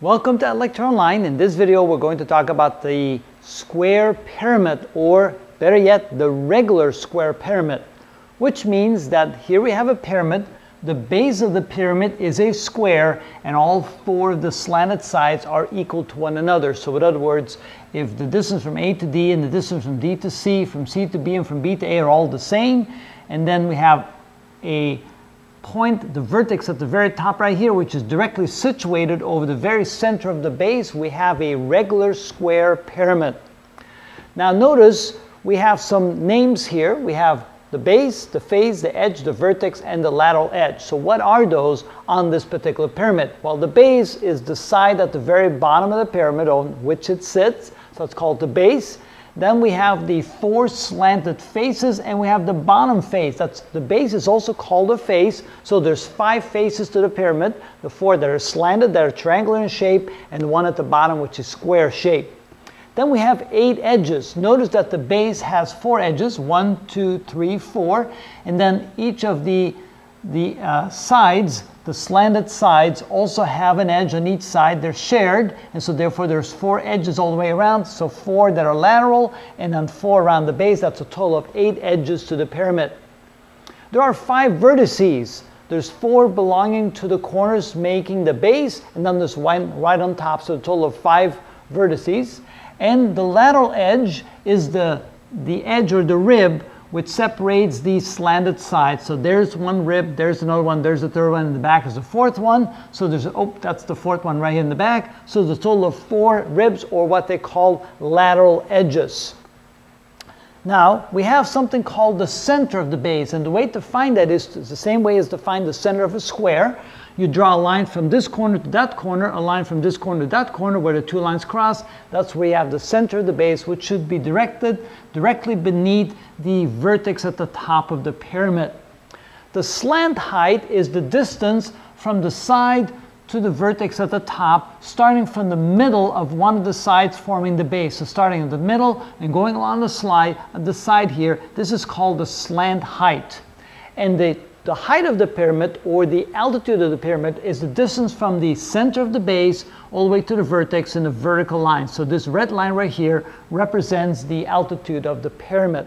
Welcome to ilectureonline. In this video, we're going to talk about the square pyramid, or better yet, the regular square pyramid, which means that here we have a pyramid. The base of the pyramid is a square, and all four of the slanted sides are equal to one another. So in other words, if the distance from A to D and the distance from D to C, from C to B and from B to A are all the same, and then we have a point the vertex at the very top right here, which is directly situated over the very center of the base, we have a regular square pyramid. Now notice we have some names here. We have the base, the face, the edge, the vertex, and the lateral edge. So what are those on this particular pyramid? Well, the base is the side at the very bottom of the pyramid on which it sits. So it's called the base. Then we have the four slanted faces and we have the bottom face. That's the base is also called a face. So there's five faces to the pyramid. The four that are slanted, that are triangular in shape, and one at the bottom which is square shape. Then we have eight edges. Notice that the base has four edges, one, two, three, four, and then each of the, the uh, sides the slanted sides also have an edge on each side. They're shared, and so therefore there's four edges all the way around. So four that are lateral, and then four around the base. That's a total of eight edges to the pyramid. There are five vertices. There's four belonging to the corners making the base, and then there's one right on top, so a total of five vertices. And the lateral edge is the, the edge or the rib which separates these slanted sides. So there's one rib, there's another one, there's a third one, in the back there's a fourth one. So there's, oh, that's the fourth one right here in the back. So there's a total of four ribs, or what they call lateral edges. Now, we have something called the center of the base, and the way to find that is the same way as to find the center of a square. You draw a line from this corner to that corner, a line from this corner to that corner where the two lines cross. That's where you have the center of the base, which should be directed directly beneath the vertex at the top of the pyramid. The slant height is the distance from the side to the vertex at the top, starting from the middle of one of the sides forming the base. So starting in the middle and going along the slide, of the side here, this is called the slant height. And the the height of the pyramid or the altitude of the pyramid is the distance from the center of the base all the way to the vertex in a vertical line. So this red line right here represents the altitude of the pyramid.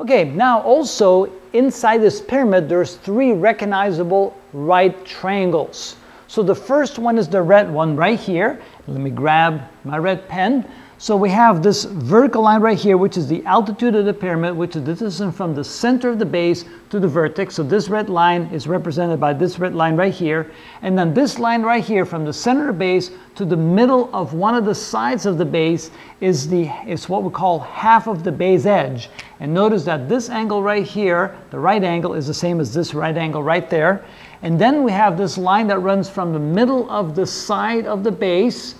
Okay, now also inside this pyramid there's three recognizable right triangles. So the first one is the red one right here. Let me grab my red pen. So we have this vertical line right here, which is the altitude of the pyramid, which is the distance from the center of the base to the vertex. So this red line is represented by this red line right here. And then this line right here from the center of the base to the middle of one of the sides of the base is, the, is what we call half of the base edge. And notice that this angle right here, the right angle, is the same as this right angle right there. And then we have this line that runs from the middle of the side of the base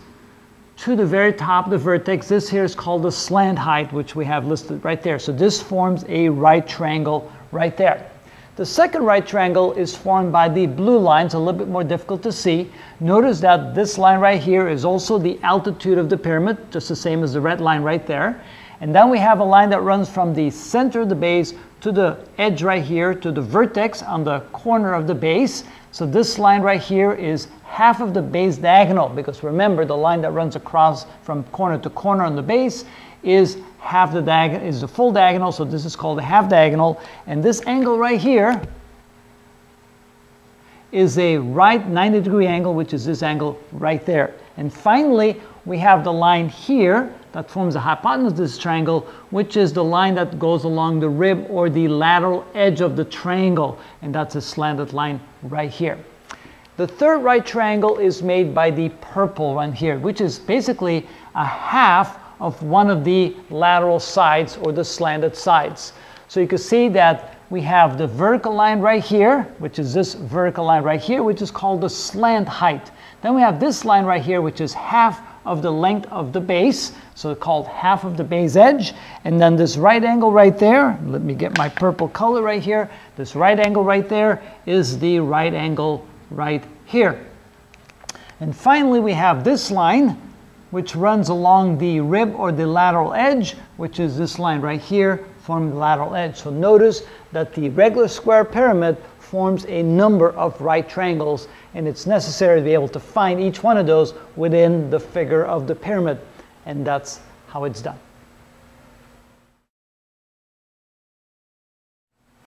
to the very top of the vertex. This here is called the slant height, which we have listed right there. So this forms a right triangle right there. The second right triangle is formed by the blue lines, a little bit more difficult to see. Notice that this line right here is also the altitude of the pyramid, just the same as the red line right there. And then we have a line that runs from the center of the base to the edge right here, to the vertex on the corner of the base. So this line right here is half of the base diagonal because remember the line that runs across from corner to corner on the base is half the diagonal is the full diagonal so this is called a half diagonal and this angle right here is a right 90 degree angle which is this angle right there and finally we have the line here that forms the hypotenuse triangle which is the line that goes along the rib or the lateral edge of the triangle and that's a slanted line right here the third right triangle is made by the purple one here, which is basically a half of one of the lateral sides or the slanted sides. So you can see that we have the vertical line right here, which is this vertical line right here, which is called the slant height. Then we have this line right here, which is half of the length of the base, so called half of the base edge. And then this right angle right there, let me get my purple color right here. This right angle right there is the right angle right here. And finally, we have this line, which runs along the rib or the lateral edge, which is this line right here, forming the lateral edge. So notice that the regular square pyramid forms a number of right triangles and it's necessary to be able to find each one of those within the figure of the pyramid and that's how it's done.